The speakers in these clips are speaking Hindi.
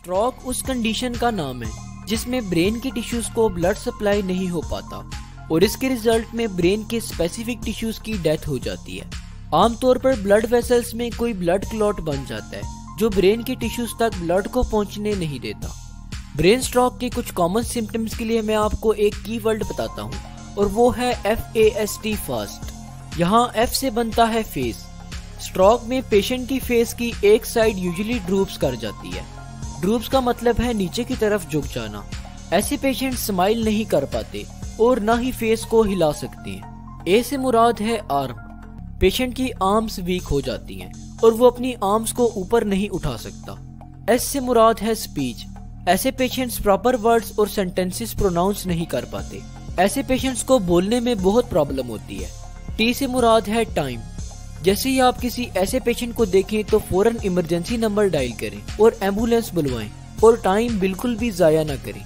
स्ट्रोक उस कंडीशन का नाम है, जिसमें ब्रेन के टिश्यूज को ब्लड सप्लाई नहीं हो पाता, और इसके रिज़ल्ट में ब्रेन के स्पेसिफिक टिश्यूज की डेथ हो जाती है। आमतौर पर ब्लड वेसल्स में कोई ब्लड क्लॉट बन जाता है, जो ब्रेन के टिश्यूज तक ब्लड को पहुँचने नहीं देता। ब्रेन स्ट्रोक के कुछ कॉमन सिम्टम्स के लिए मैं आपको एक की वर्ड बताता हूँ, और वो है F A S T fast यहाँ एफ़ से बनता है फेस स्ट्रोक में पेशेंट की फेस की एक साइड यूजुअली ड्रूप्स कर जाती है। ड्रूप्स का मतलब है नीचे की तरफ़ झुक जाना। ऐसे पेशेंट स्माइल नहीं कर पाते और ना ही फेस को हिला सकते हैं। ए से मुराद है आर्म पेशेंट की आर्म्स वीक हो जाती हैं और वो अपनी आर्म्स को ऊपर नहीं उठा सकता। एस से मुराद है स्पीच ऐसे पेशेंट्स प्रॉपर वर्ड्स और सेंटेंसेस प्रोनाउंस नहीं कर पाते। ऐसे पेशेंट्स को बोलने में बहुत प्रॉब्लम होती है। टी से मुराद है टाइम जैसे ही आप किसी ऐसे पेशेंट को देखें तो फ़ौरन इमरजेंसी नंबर डायल करें और एंबुलेंस बुलवाएँ और टाइम बिल्कुल भी जाया ना करें।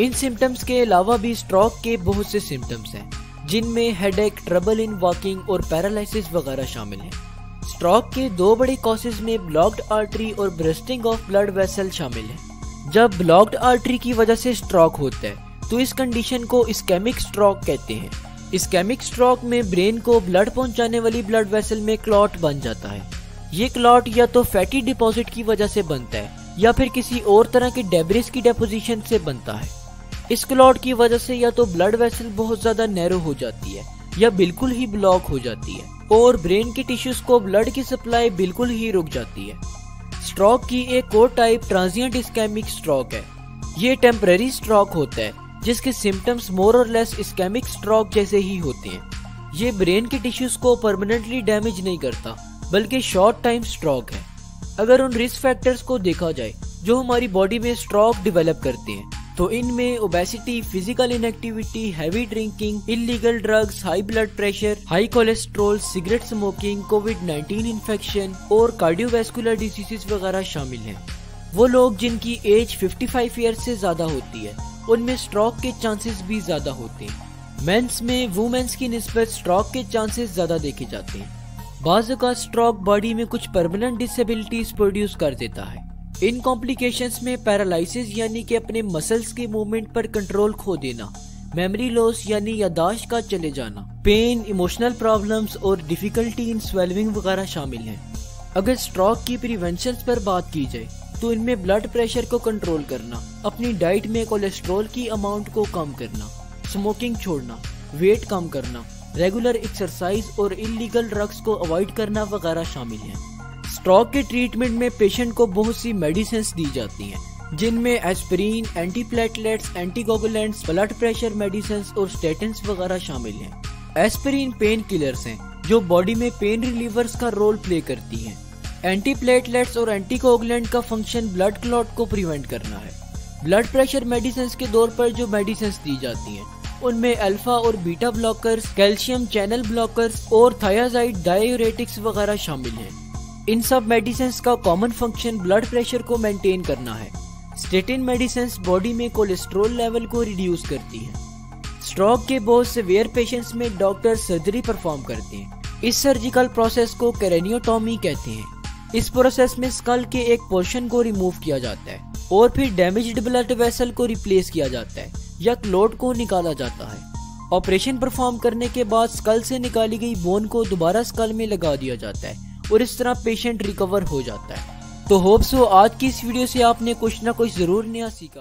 इन सिम्टम्स के अलावा भी स्ट्रोक के बहुत से सिम्टम्स हैं, जिनमें हेडेक ट्रबल इन वॉकिंग और पैरालिसिस वगैरह शामिल हैं। स्ट्रोक के दो बड़े कॉसेज में ब्लॉक्ड आर्टरी और ब्रेस्टिंग ऑफ़ ब्लड वेसल शामिल है। जब ब्लॉक्ड आर्टरी की वजह से स्ट्रोक होता है तो इस कंडीशन को स्केमिक स्ट्रोक कहते हैं। इस्केमिक स्ट्रोक में ब्रेन को ब्लड पहुँचाने वाली ब्लड वेसल में क्लॉट बन जाता है। ये क्लॉट या तो फैटी डिपॉजिट की वजह से बनता है, या फिर किसी और तरह के डेब्रिस की डेपोजिशन से बनता है। इस क्लॉट की वजह से या तो ब्लड वेसल बहुत ज़्यादा नैरो हो जाती है, या बिल्कुल ही ब्लॉक हो जाती है, और ब्रेन के टिश्यूज को ब्लड की सप्लाई बिल्कुल ही रुक जाती है। स्ट्रोक की एक और टाइप ट्रांजिएंट इस्केमिक स्ट्रोक है। ये टेम्पररी स्ट्रोक होता है जिसके सिम्टम्स मोर और लेस स्कैमिक स्ट्रोक जैसे ही होते हैं। ये ब्रेन के टिश्यूज को परमानेंटली डैमेज नहीं करता, बल्कि शॉर्ट टाइम स्ट्रोक है। अगर उन रिस्क फैक्टर्स को देखा जाए, जो हमारी बॉडी में स्ट्रोक डेवलप करते हैं तो इनमें obesity physical inactivity heavy drinking illegal drugs high blood pressure high cholesterol cigarette smoking COVID 19 infection और कार्डियोवैस्कुलर डिजीजेस वगैरह शामिल हैं। वो लोग जिनकी एज 55 ईयर्स से ज़्यादा होती है उनमें स्ट्रोक के चांसेस भी ज़्यादा होते हैं। मेंस में वुमेन्स की नस्बत स्ट्रोक के चांसेस ज़्यादा देखे जाते हैं। बाज का स्ट्रोक बॉडी में कुछ परमानेंट डिसेबिलिटीज प्रोड्यूस कर देता है। इन कॉम्प्लिकेशंस में पैरालिसिस यानी कि अपने मसल्स के मूवमेंट पर कंट्रोल खो देना मेमोरी लॉस यानी यादाश्त का चले जाना पेन इमोशनल प्रॉब्लम्स और डिफिकल्टी इन स्वेलिंग वगैरह शामिल हैं। अगर स्ट्रोक की प्रिवेंशन पर बात की जाए तो इनमें ब्लड प्रेशर को कंट्रोल करना, अपनी डाइट में कोलेस्ट्रॉल की अमाउंट को कम करना स्मोकिंग छोड़ना वेट कम करना रेगुलर एक्सरसाइज और इलीगल ड्रग्स को अवॉइड करना वगैरह शामिल है। स्ट्रोक के ट्रीटमेंट में पेशेंट को बहुत सी मेडिसिन दी जाती हैं, जिनमें aspirin antiplatelets anticoagulants blood pressure medicine और स्टेटिन वगैरह शामिल हैं। एस्पिरिन पेन किलर्स हैं, जो बॉडी में पेन रिलीवर्स का रोल प्ले करती हैं। एंटीप्लेटलेट्स और एंटीकोगुलेंट का फ़ंक्शन ब्लड क्लॉट को प्रिवेंट करना है। ब्लड प्रेशर मेडिसिन के दौर पर जो मेडिसिन दी जाती हैं, उनमें अल्फ़ा और beta blockers calcium channel blockers और थायाजाइड डायोरेटिक्स वगैरह शामिल हैं। इन सब मेडिसिन का कॉमन फ़ंक्शन ब्लड प्रेशर को मेंटेन करना है। स्टेटिन मेडिसिन बॉडी में कोलेस्ट्रोल लेवल को रिड्यूस करती है। स्ट्रोक के बहुत सिवियर पेशेंट्स में डॉक्टर सर्जरी परफॉर्म करते हैं। इस सर्जिकल प्रोसेस को कैरेनियोटॉमी कहते हैं। इस प्रोसेस में स्कल के एक पोर्शन को रिमूव किया जाता है और फिर डैमेज्ड ब्लड वेसल को रिप्लेस किया जाता है या क्लोट को निकाला जाता है। ऑपरेशन परफॉर्म करने के बाद स्कल से निकाली गई बोन को दोबारा स्कल में लगा दिया जाता है और इस तरह पेशेंट रिकवर हो जाता है। तो होप्स हो आज की इस वीडियो से आपने कुछ ना कुछ ज़रूर नया सीखा